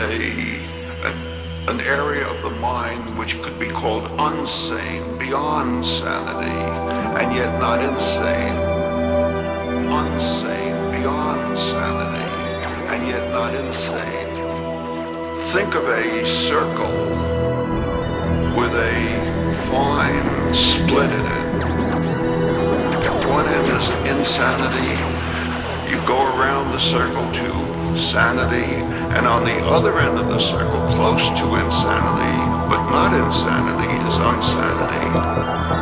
a, a an area of the mind which could be called unsane, beyond sanity, and yet not insane. Unsane, beyond sanity, and yet not insane. Think of a circle with a fine split in it. At one end is insanity. You go around the circle to sanity, and on the other end of the circle, close to insanity, but not insanity, is unsanity.